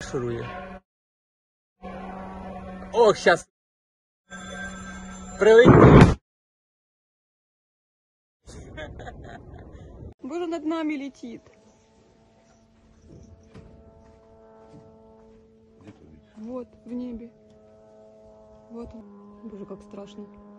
шурує. Ох, щас. Прилетить. Боже, над нами летит. Вот, в небе. Вот он. Боже, как страшно.